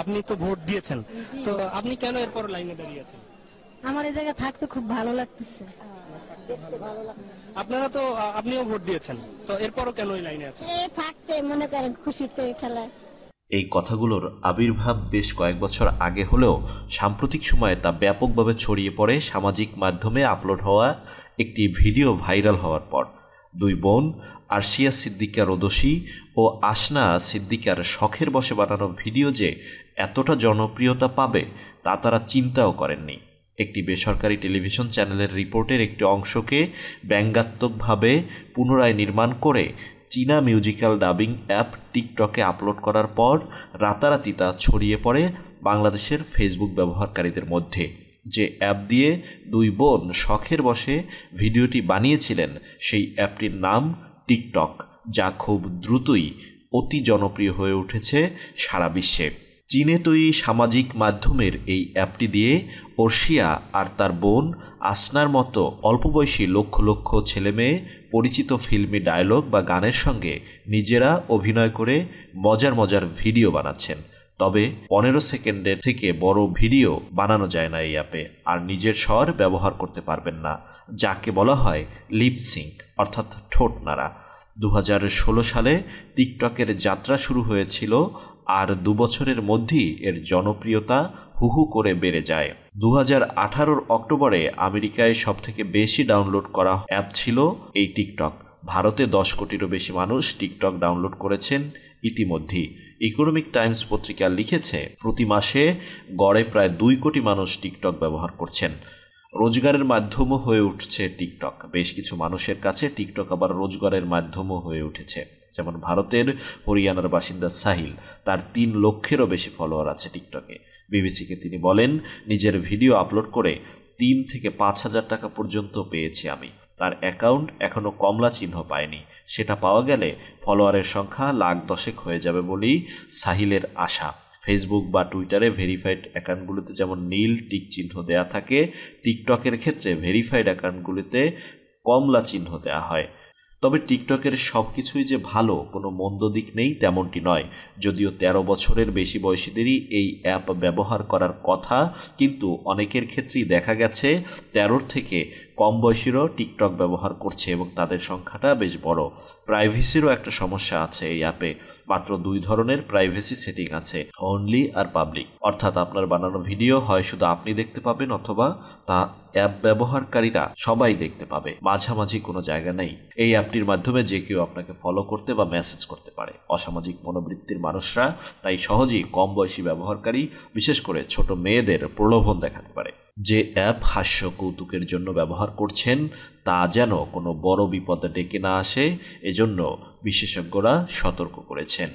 আপনি তো ভোট দিয়েছেন। তো আপনি কেন এরপর লাইনে দাঁড়িয়ে আছেন? আমার এই জায়গায় থাকতে খুব ভালো লাগতেছে। আপনারা তো আপনিও ভোট দিয়েছেন। তো এরপরও কেন এই লাইনে আছেন? এই থাকতে মনে করেন খুশিতে ঠেলায় এই কথাগুলোর আবির্ভাব বেশ কয়েক বছর আগে হলেও সাম্প্রতিক সময়ে তা ব্যাপকভাবে ছড়িয়ে পড়ে সামাজিক মাধ্যমে আপলোড হওয়া একটি ভিডিও ভাইরাল হওয়ার পর। দুই বোন, আরশিয়া সিদ্দিকার রোদসী ও আসনা সিদ্দিকার শখের বসে বানানো ভিডিও যে এতটা জনপ্রিয়তা পাবে তা তারা চিন্তাও করেননি। একটি বেসরকারি টেলিভিশন চ্যানেলের রিপোর্টের একটি অংশকে ব্যঙ্গাত্মকভাবে পুনরায় নির্মাণ করে চীনা মিউজিক্যাল ডাবিং অ্যাপ টিকটকে আপলোড করার পর রাতারাতি তা ছড়িয়ে পড়ে বাংলাদেশের ফেসবুক ব্যবহারকারীদের মধ্যে। যে অ্যাপ দিয়ে দুই বোন শখের বসে ভিডিওটি বানিয়েছিলেন, সেই অ্যাপটির নাম টিকটক, যা খুব দ্রুতই অতি জনপ্রিয় হয়ে উঠেছে সারা বিশ্বে। চীনে তৈরি সামাজিক মাধ্যমের এই অ্যাপটি দিয়ে অর্শিয়া আর তার বোন আসনার মতো অল্প বয়সী লক্ষ লক্ষ ছেলেমেয়ে পরিচিত ফিল্মি ডায়লগ বা গানের সঙ্গে নিজেরা অভিনয় করে মজার মজার ভিডিও বানাচ্ছেন। তবে পনেরো সেকেন্ডের থেকে বড় ভিডিও বানানো যায় না এই অ্যাপে। আর নিজের স্বর ব্যবহার করতে পারবেন না, যাকে বলা হয় লিপসিঙ্ক অর্থাৎ ঠোঁট নাড়া। দু হাজার ষোলো সালে টিকটকের যাত্রা শুরু হয়েছিল, আর দু বছরের মধ্যেই এর জনপ্রিয়তা হুহু করে বেড়ে যায়। দু হাজার অক্টোবরে আমেরিকায় সবথেকে বেশি ডাউনলোড করা অ্যাপ ছিল এই টিকটক। ভারতে দশ কোটিরও বেশি মানুষ টিকটক ডাউনলোড করেছেন ইতিমধ্যেই। ইকোনমিক টাইমস পত্রিকা লিখেছে, প্রতি মাসে গড়ে প্রায় দুই কোটি মানুষ টিকটক ব্যবহার করছেন। রোজগারের মাধ্যমও হয়ে উঠছে টিকটক। বেশ কিছু মানুষের কাছে টিকটক আবার রোজগারের মাধ্যমও হয়ে উঠেছে। যেমন ভারতের হরিয়ানার বাসিন্দা সাহিল, তার তিন লক্ষেরও বেশি ফলোয়ার আছে টিকটকে। বিবিসিকে তিনি বলেন, নিজের ভিডিও আপলোড করে তিন থেকে পাঁচ হাজার টাকা পর্যন্ত পেয়েছি আমি। তার অ্যাকাউন্ট এখনও কমলা চিহ্ন পায়নি। সেটা পাওয়া গেলে ফলোয়ারের সংখ্যা লাখ দশেক হয়ে যাবে বলেই সাহিলের আশা। ফেসবুক বা টুইটারে ভেরিফাইড অ্যাকাউন্টগুলিতে যেমন নীল টিক চিহ্ন দেয়া থাকে টিকটকের ক্ষেত্রে ভেরিফাইড অ্যাকাউন্টগুলিতে কমলা চিহ্ন দেওয়া হয়। তবে টিকটকের সব কিছুই যে ভালো, কোনো মন্দ দিক নেই তেমনটি নয়। যদিও ১৩ বছরের বেশি বয়সীদেরই এই অ্যাপ ব্যবহার করার কথা, কিন্তু অনেকের ক্ষেত্রেই দেখা গেছে, তেরোর থেকে কম বয়সীরও টিকটক ব্যবহার করছে এবং তাদের সংখ্যাটা বেশ বড়। প্রাইভেসিরও একটা সমস্যা আছে এই অ্যাপে। মাত্র দুই ধরনের প্রাইভেসি সেটিং আছে অনলি আর পাবলিক অর্থাৎ আপনার বানানো ভিডিও হয় শুধু আপনি দেখতে পাবেন অথবা তা অ্যাপ ব্যবহারকারীরা সবাই দেখতে পাবে। মাঝামাঝি কোনো জায়গা নেই। এই অ্যাপটির মাধ্যমে যে কেউ আপনাকে ফলো করতে বা মেসেজ করতে পারে। অসামাজিক মনোবৃত্তির মানুষরা তাই সহজেই কম বয়সী ব্যবহারকারী, বিশেষ করে ছোট মেয়েদের প্রলোভন দেখাতে পারে। যে অ্যাপ হাস্য কৌতুকের জন্য ব্যবহার করছেন, তা যেন কোনো বড় বিপদে ডেকে না আসে, এজন্য বিশেষজ্ঞরা সতর্ক করেছেন।